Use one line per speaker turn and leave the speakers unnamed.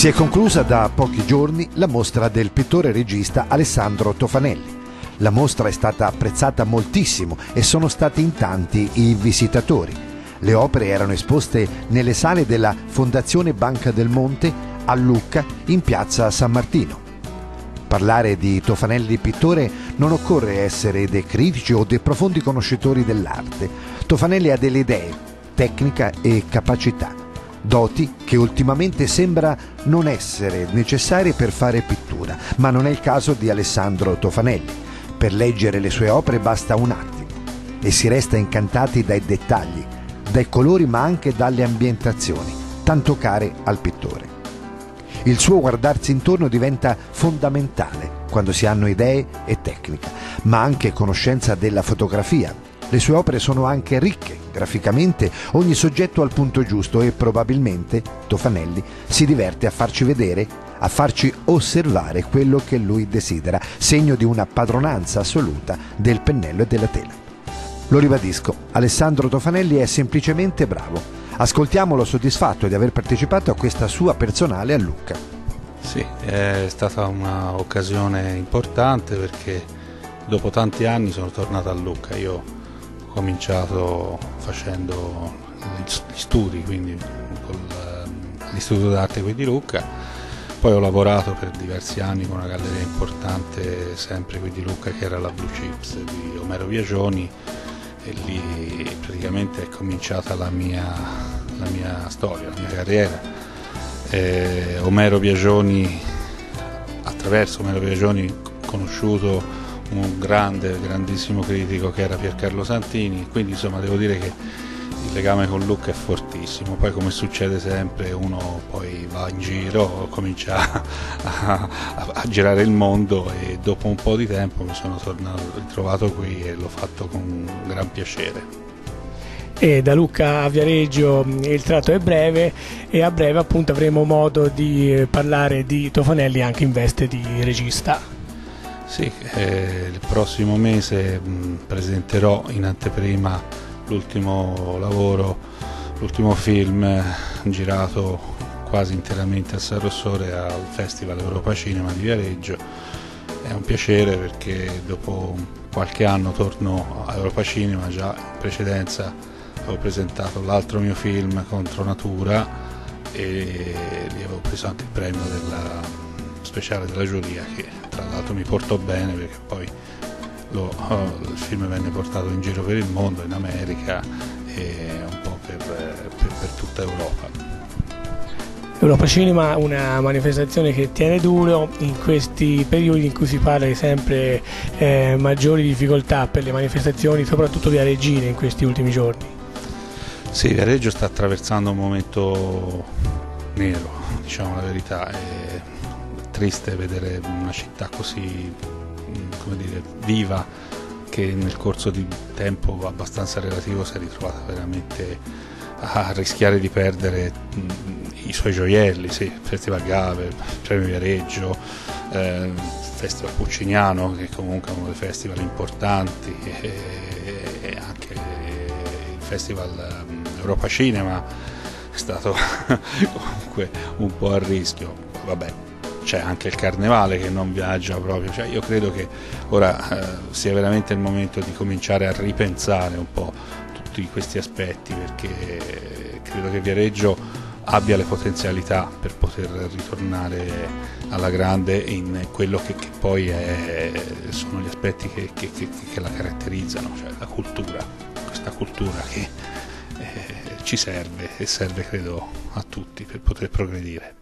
Si è conclusa da pochi giorni la mostra del pittore regista Alessandro Tofanelli. La mostra è stata apprezzata moltissimo e sono stati in tanti i visitatori. Le opere erano esposte nelle sale della Fondazione Banca del Monte a Lucca in piazza San Martino. Parlare di Tofanelli pittore non occorre essere dei critici o dei profondi conoscitori dell'arte. Tofanelli ha delle idee, tecnica e capacità doti che ultimamente sembra non essere necessarie per fare pittura, ma non è il caso di Alessandro Tofanelli. Per leggere le sue opere basta un attimo e si resta incantati dai dettagli, dai colori ma anche dalle ambientazioni, tanto care al pittore. Il suo guardarsi intorno diventa fondamentale quando si hanno idee e tecnica, ma anche conoscenza della fotografia, le sue opere sono anche ricche graficamente, ogni soggetto al punto giusto e probabilmente Tofanelli si diverte a farci vedere, a farci osservare quello che lui desidera, segno di una padronanza assoluta del pennello e della tela. Lo ribadisco, Alessandro Tofanelli è semplicemente bravo. Ascoltiamolo soddisfatto di aver partecipato a questa sua personale a Lucca.
Sì, è stata un'occasione importante perché dopo tanti anni sono tornato a Lucca. Io ho cominciato facendo gli studi, quindi con l'Istituto d'Arte qui di Lucca, poi ho lavorato per diversi anni con una galleria importante sempre qui di Lucca che era la Blue Chips di Omero Viagioni e lì praticamente è cominciata la mia, la mia storia, la mia carriera. Eh, Omero Viagioni, attraverso Omero Viagioni conosciuto un grande, grandissimo critico che era Piercarlo Santini, quindi insomma devo dire che il legame con Luca è fortissimo, poi come succede sempre uno poi va in giro, comincia a, a, a girare il mondo e dopo un po' di tempo mi sono tornato, ritrovato qui e l'ho fatto con gran piacere.
E da Lucca a Viareggio il tratto è breve e a breve appunto avremo modo di parlare di Tofanelli anche in veste di regista.
Sì, eh, il prossimo mese mh, presenterò in anteprima l'ultimo lavoro, l'ultimo film eh, girato quasi interamente a San Rossore al Festival Europa Cinema di Viareggio. È un piacere perché dopo qualche anno torno a Europa Cinema, già in precedenza avevo presentato l'altro mio film Contro Natura e lì avevo preso anche il premio della speciale della giuria che tra l'altro mi portò bene perché poi lo, oh, il film venne portato in giro per il mondo, in America e un po' per, per, per tutta Europa.
Europa Cinema una manifestazione che tiene duro in questi periodi in cui si parla di sempre eh, maggiori difficoltà per le manifestazioni, soprattutto via Regina in questi ultimi giorni.
Sì, Viareggio sta attraversando un momento nero, diciamo la verità. E triste vedere una città così dire, viva che nel corso di tempo abbastanza relativo si è ritrovata veramente a rischiare di perdere i suoi gioielli, sì, Festival Gave, Premio Viareggio, eh, Festival Pucciniano che comunque è uno dei festival importanti e, e anche il Festival Europa Cinema è stato comunque un po' a rischio, vabbè c'è anche il carnevale che non viaggia proprio, cioè, io credo che ora eh, sia veramente il momento di cominciare a ripensare un po' tutti questi aspetti perché credo che Viareggio abbia le potenzialità per poter ritornare alla grande in quello che, che poi è, sono gli aspetti che, che, che, la caratterizzano, cioè la cultura, questa cultura che eh, ci serve e serve credo a tutti per poter progredire.